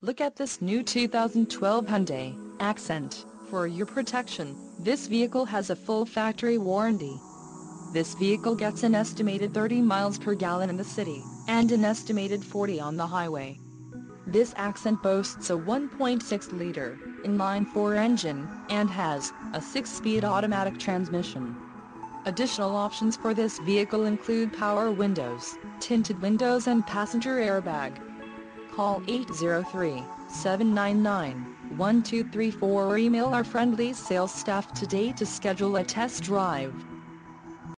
Look at this new 2012 Hyundai Accent. For your protection, this vehicle has a full factory warranty. This vehicle gets an estimated 30 miles per gallon in the city, and an estimated 40 on the highway. This Accent boasts a 1.6-liter, inline-four engine, and has a 6-speed automatic transmission. Additional options for this vehicle include power windows, tinted windows and passenger airbag. Call 803-799-1234 or email our friendly sales staff today to schedule a test drive.